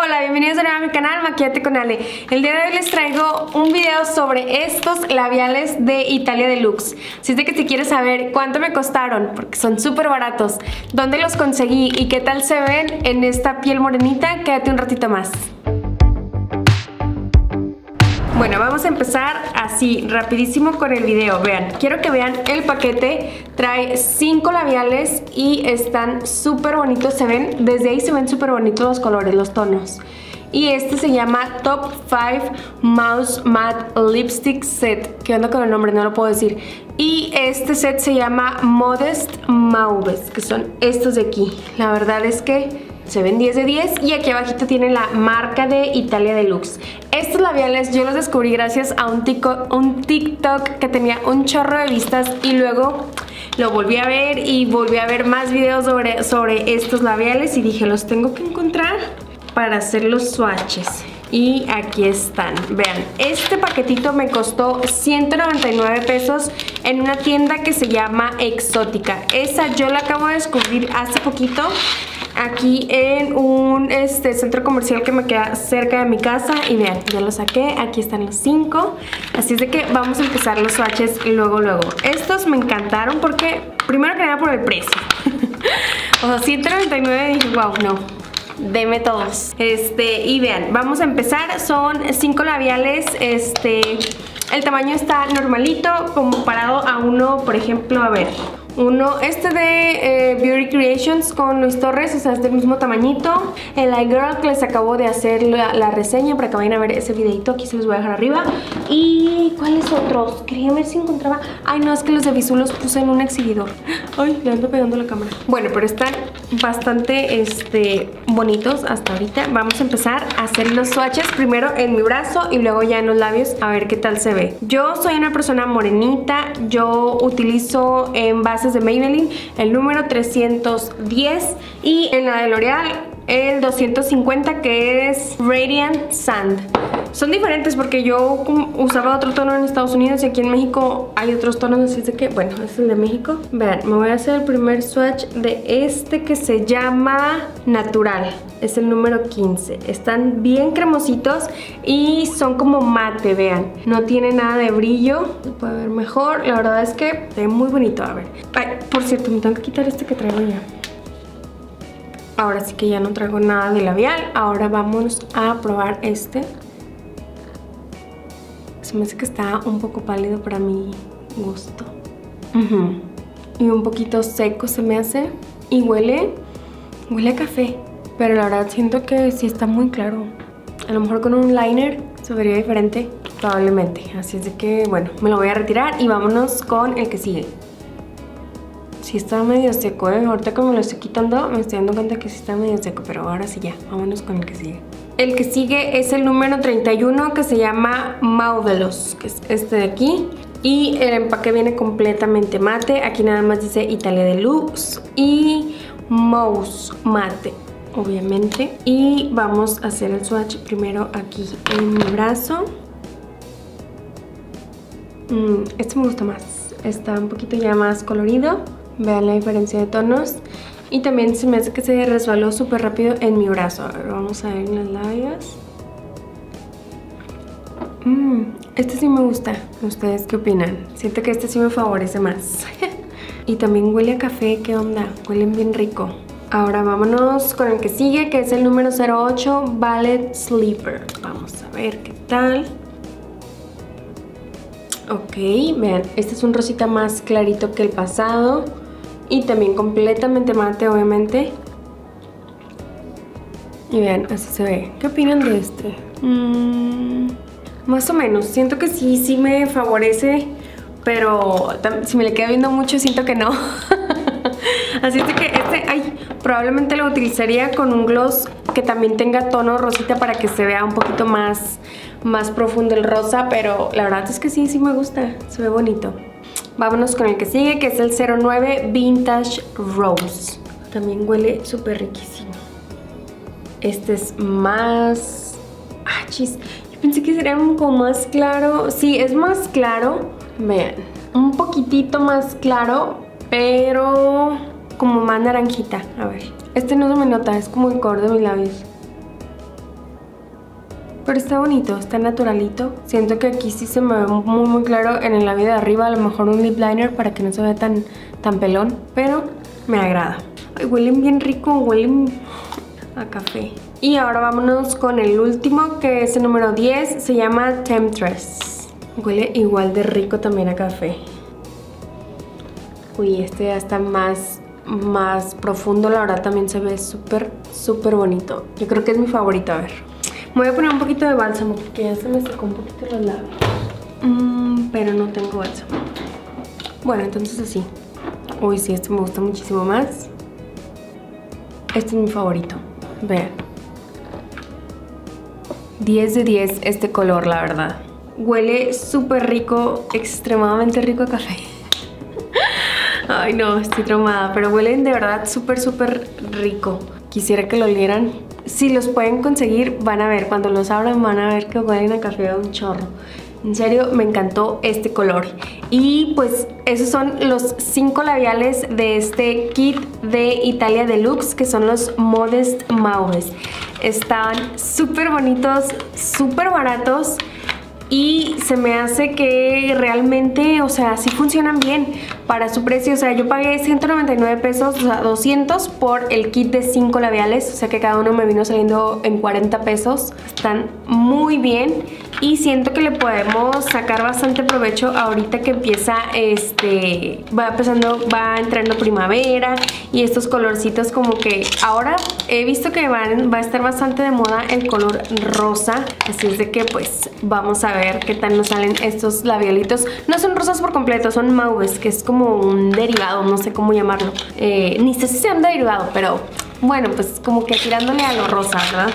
Hola, bienvenidos de nuevo a mi canal Maquillate con Ale. El día de hoy les traigo un video sobre estos labiales de Italia Deluxe. Si es de que si quieres saber cuánto me costaron, porque son súper baratos, dónde los conseguí y qué tal se ven en esta piel morenita, quédate un ratito más. Bueno, vamos a empezar así, rapidísimo con el video. Vean, quiero que vean el paquete. Trae cinco labiales y están súper bonitos. Se ven, desde ahí se ven súper bonitos los colores, los tonos. Y este se llama Top 5 Mouse Matte Lipstick Set. ¿Qué onda con el nombre? No lo puedo decir. Y este set se llama Modest Mauves, que son estos de aquí. La verdad es que se ven 10 de 10 y aquí abajito tiene la marca de Italia Deluxe. Estos labiales yo los descubrí gracias a un TikTok, un TikTok que tenía un chorro de vistas y luego lo volví a ver y volví a ver más videos sobre, sobre estos labiales y dije los tengo que encontrar para hacer los swatches. Y aquí están, vean, este paquetito me costó 199 pesos en una tienda que se llama Exótica. Esa yo la acabo de descubrir hace poquito aquí en un este, centro comercial que me queda cerca de mi casa. Y vean, ya lo saqué, aquí están los cinco. Así es de que vamos a empezar los swatches luego luego. Estos me encantaron porque primero que nada por el precio. O sea, 199 dije, wow, no deme todos este, y vean, vamos a empezar. Son cinco labiales este, el tamaño está normalito comparado a uno, por ejemplo, a ver uno, este de eh, Beauty Creations con Luis Torres, o sea, es del mismo tamañito. El iGirl que les acabo de hacer la, reseña para que vayan a ver ese videito, aquí se los voy a dejar arriba. ¿Y cuáles otros? Quería ver si encontraba... Ay, no, es que los de Visu los puse en un exhibidor. Ay, le ando pegando la cámara. Bueno, pero están bastante este, bonitos hasta ahorita. Vamos a empezar a hacer los swatches primero en mi brazo y luego ya en los labios a ver qué tal se ve. Yo soy una persona morenita, yo utilizo en base de Maybelline, el número 310 y en la de L'Oreal el 250 que es Radiant Sand. Son diferentes porque yo usaba otro tono en Estados Unidos y aquí en México hay otros tonos, así de que, bueno, es el de México. Vean, me voy a hacer el primer swatch de este que se llama Natural. Es el número 15. Están bien cremositos y son como mate, vean. No tiene nada de brillo, se puede ver mejor. La verdad es que se muy bonito, a ver. Ay, por cierto, me tengo que quitar este que traigo ya. Ahora sí que ya no traigo nada de labial. Ahora vamos a probar este. Se me hace que está un poco pálido para mi gusto. Y un poquito seco se me hace. Y huele, huele a café. Pero la verdad siento que sí está muy claro. A lo mejor con un liner se vería diferente. Probablemente. Así es de que, bueno, me lo voy a retirar y vámonos con el que sigue. Sí está medio seco, ¿eh? Ahorita como lo estoy quitando me estoy dando cuenta que sí está medio seco, pero ahora sí ya, vámonos con el que sigue. El que sigue es el número 31 que se llama Mauvelos, que es este de aquí. Y el empaque viene completamente mate, aquí nada más dice Italia Deluxe y Mouse Mate obviamente y vamos a hacer el swatch primero aquí en mi brazo mm, este me gusta más está un poquito ya más colorido Vean la diferencia de tonos. Y también se me hace que se resbaló súper rápido en mi brazo. A ver, vamos a ver en las labios. Mmm, este sí me gusta. ¿Ustedes qué opinan? Siento que este sí me favorece más. y también huele a café, ¿qué onda? Huelen bien rico. Ahora vámonos con el que sigue, que es el número 08, Ballet Sleeper. Vamos a ver qué tal. Ok, vean, este es un rosita más clarito que el pasado y también completamente mate obviamente. Y vean, así se ve. ¿qué opinan de este? Mm, más o menos, siento que sí, sí me favorece pero si me le queda viendo mucho siento que no. Así es que este, ay, probablemente lo utilizaría con un gloss que también tenga tono rosita para que se vea un poquito más, más profundo el rosa pero la verdad es que sí, sí me gusta, se ve bonito Vámonos con el que sigue, que es el 09 Vintage Rose. También huele súper riquísimo. Este es más... Ah, chis. Yo pensé que sería un poco más claro. Sí, es más claro. Vean, un poquitito más claro, pero como más naranjita. A ver. Este no se me nota, es como el color de mis labios. Pero está bonito, está naturalito. Siento que aquí sí se me ve muy muy claro en el labio de arriba, a lo mejor un lip liner para que no se vea tan, tan pelón, pero me agrada. Ay, huelen bien rico, huelen a café. Y ahora vámonos con el último, que es el número 10, se llama Temptress. Huele igual de rico también a café. Uy, este ya está más, más profundo, la verdad también se ve súper, súper bonito. Yo creo que es mi favorito, a ver. Me voy a poner un poquito de bálsamo porque ya se me secó un poquito los labios. Mm, pero no tengo bálsamo. Bueno, entonces así. Uy, sí, este me gusta muchísimo más. Este es mi favorito. Vean. 10 de 10 este color, la verdad. Huele súper rico, extremadamente rico a café. Ay no, estoy traumada, pero huelen de verdad súper, súper rico. Quisiera que lo olieran. Si los pueden conseguir, van a ver, cuando los abran van a ver que huelen a café a un chorro. En serio, me encantó este color. Y pues esos son los cinco labiales de este kit de Italia Deluxe, que son los Modest Mauves. Están súper bonitos, súper baratos y se me hace que realmente, o sea, sí funcionan bien para su precio. O sea, yo pagué 199 pesos, o sea, 200 por el kit de 5 labiales, o sea que cada uno me vino saliendo en 40 pesos. Están muy bien y siento que le podemos sacar bastante provecho ahorita que empieza este va empezando va entrando primavera y estos colorcitos como que ahora he visto que van, va a estar bastante de moda el color rosa así es de que pues vamos a ver qué tal nos salen estos labialitos no son rosas por completo son mauves que es como un derivado no sé cómo llamarlo eh, ni sé si sean derivado pero bueno, pues como que tirándole a lo rosa, ¿verdad?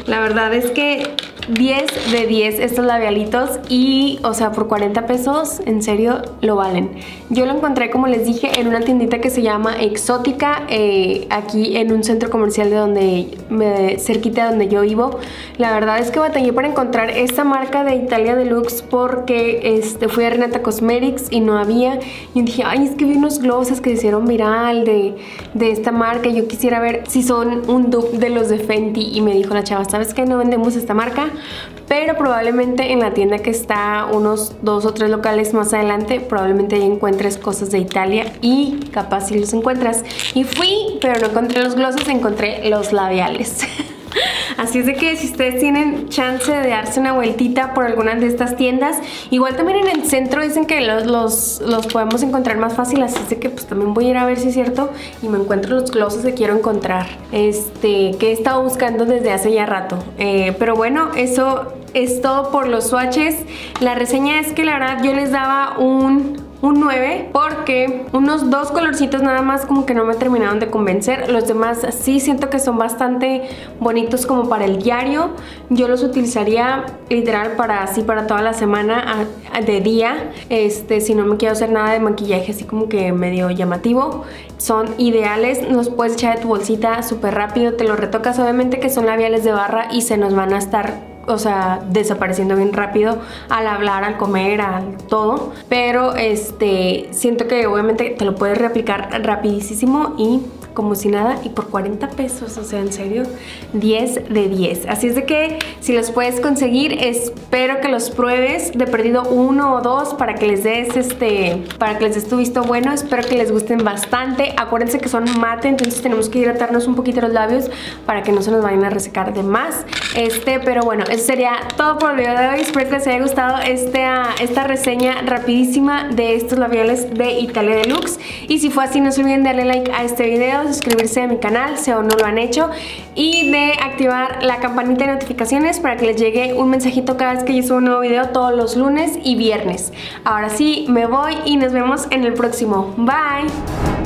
la verdad es que 10 de 10 estos labialitos y, o sea, por 40 pesos, en serio, lo valen. Yo lo encontré, como les dije, en una tiendita que se llama Exótica, eh, aquí en un centro comercial de donde, me, cerquita de donde yo vivo. La verdad es que batallé para encontrar esta marca de Italia Deluxe porque este, fui a Renata Cosmetics y no había. Y dije, ay, es que vi unos glosses que hicieron viral de, de esta marca yo quisiera ver si son un dupe de los de Fenty y me dijo la chava, ¿sabes qué? No vendemos esta marca pero probablemente en la tienda que está unos dos o tres locales más adelante, probablemente ahí encuentres cosas de Italia y capaz si los encuentras. Y fui, pero no encontré los glosses, encontré los labiales. Así es de que si ustedes tienen chance de darse una vueltita por alguna de estas tiendas, igual también en el centro dicen que los, los, podemos encontrar más fácil, así es de que pues también voy a ir a ver si es cierto y me encuentro los glosses que quiero encontrar, este, que he estado buscando desde hace ya rato. Eh, pero bueno, eso es todo por los swatches. La reseña es que la verdad yo les daba un un 9 porque unos dos colorcitos nada más como que no me terminaron de convencer. Los demás sí siento que son bastante bonitos como para el diario. Yo los utilizaría literal para así para toda la semana de día. Este, si no me quiero hacer nada de maquillaje así como que medio llamativo. Son ideales, los puedes echar de tu bolsita súper rápido, te los retocas. Obviamente que son labiales de barra y se nos van a estar o sea, desapareciendo bien rápido al hablar, al comer, al todo. Pero este, siento que obviamente te lo puedes reaplicar rapidísimo y como si nada y por 40 pesos, o sea, en serio, 10 de 10. Así es de que si los puedes conseguir, espero que los pruebes, de perdido uno o dos para que les des este, para que les des tu visto bueno, espero que les gusten bastante. Acuérdense que son mate, entonces tenemos que hidratarnos un poquito los labios para que no se nos vayan a resecar de más. Este, pero bueno, eso sería todo por el video de hoy. Espero que les haya gustado esta, esta reseña rapidísima de estos labiales de Italia Deluxe. Y si fue así, no se olviden de darle like a este video suscribirse a mi canal si aún no lo han hecho y de activar la campanita de notificaciones para que les llegue un mensajito cada vez que yo subo un nuevo video todos los lunes y viernes. Ahora sí, me voy y nos vemos en el próximo. Bye.